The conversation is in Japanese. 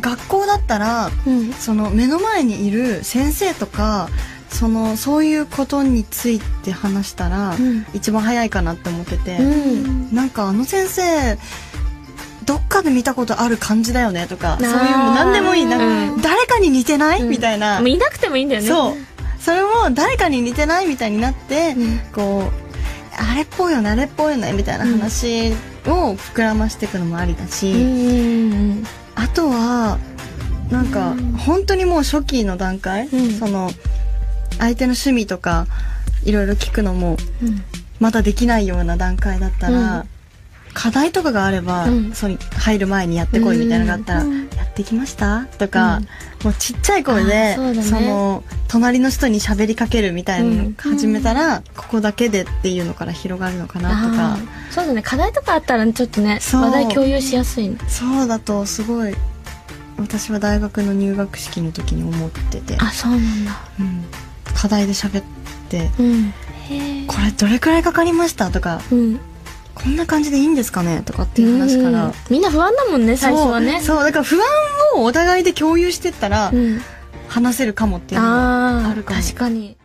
学校だったらうん。その目の前にいる先生とかそのそういうことについて話したら、うん。一番早いかなって思ってて、うん。なんかあの先生どっかで見たことある感じだよねとかー。そういうの何でもいいなんか、うん。誰かに似てない、うん。みたいな、もういなくてもいいんだよね。そう。それも誰かに似てない？みたいになって、うん。こうあれっぽいよねあれっぽいよねみたいな話を膨らましていくのもありだし、うんあとはなんかうん本当にもう初期の段階、うん。その相手の趣味とかいろいろ聞くのもうん。まだできないような段階だったら、うん。課題とかがあれば、うん。その入る前にやってこいみたいなのがあったら「うん。やってきました?」とか、もうちっちゃい声あでその隣の人に喋りかけるみたいなの始めたら、ここだけでっていうのから広がるのかなとあかー。そうだね。課題とかあったらちょっとね話題共有しやすいね。そうだとすごい私は大学の入学式の時に思ってて、あそうなんだ。うん。課題で喋ってうん「これどれくらいかかりました?」とかうん「こんな感じでいいんですかね?」とかっていう話から。うん。みんな不安だもんね最初はね。そうそう。だから不安をお互いで共有してったらうん話せるかもっていうのがあああるかも。確かに。